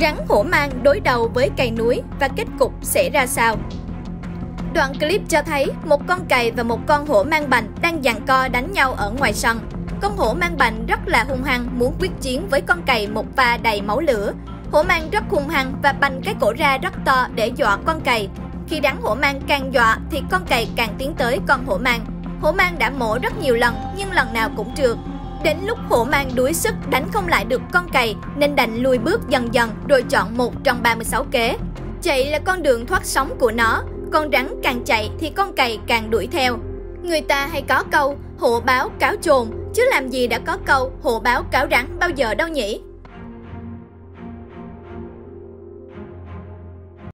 Rắn hổ mang đối đầu với cây núi và kết cục sẽ ra sao? Đoạn clip cho thấy một con cày và một con hổ mang bành đang giằng co đánh nhau ở ngoài sân. Con hổ mang bành rất là hung hăng muốn quyết chiến với con cày một pha đầy máu lửa. Hổ mang rất hung hăng và bành cái cổ ra rất to để dọa con cày. Khi rắn hổ mang càng dọa thì con cày càng tiến tới con hổ mang. Hổ mang đã mổ rất nhiều lần nhưng lần nào cũng trượt. Đến lúc hổ mang đuối sức đánh không lại được con cày nên đành lùi bước dần dần rồi chọn một trong 36 kế. Chạy là con đường thoát sống của nó, con rắn càng chạy thì con cày càng đuổi theo. Người ta hay có câu hổ báo cáo trồn, chứ làm gì đã có câu hổ báo cáo rắn bao giờ đâu nhỉ?